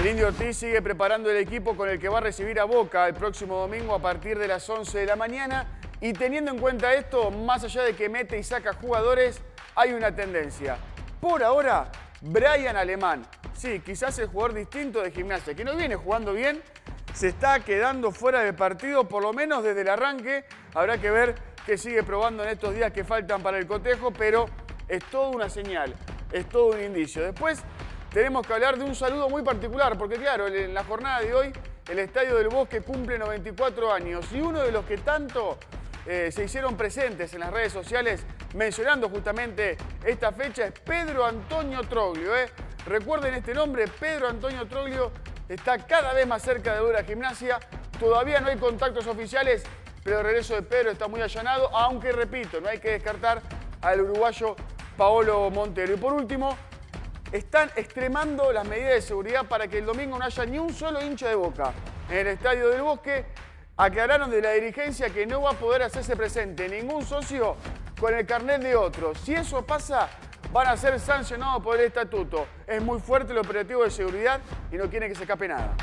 El Indio Ortiz sigue preparando el equipo con el que va a recibir a Boca el próximo domingo a partir de las 11 de la mañana. Y teniendo en cuenta esto, más allá de que mete y saca jugadores, hay una tendencia. Por ahora, Brian Alemán. Sí, quizás el jugador distinto de gimnasia, que no viene jugando bien, se está quedando fuera de partido, por lo menos desde el arranque. Habrá que ver qué sigue probando en estos días que faltan para el cotejo, pero es toda una señal, es todo un indicio. Después tenemos que hablar de un saludo muy particular, porque claro, en la jornada de hoy el Estadio del Bosque cumple 94 años y uno de los que tanto eh, se hicieron presentes en las redes sociales mencionando justamente esta fecha es Pedro Antonio Troglio. ¿eh? Recuerden este nombre, Pedro Antonio Troglio está cada vez más cerca de Dura Gimnasia. Todavía no hay contactos oficiales, pero el regreso de Pedro está muy allanado, aunque repito, no hay que descartar al uruguayo Paolo Montero. Y por último, están extremando las medidas de seguridad para que el domingo no haya ni un solo hincha de boca en el Estadio del Bosque. Aclararon de la dirigencia que no va a poder hacerse presente ningún socio con el carnet de otro. Si eso pasa, van a ser sancionados por el estatuto. Es muy fuerte el operativo de seguridad y no quiere que se escape nada.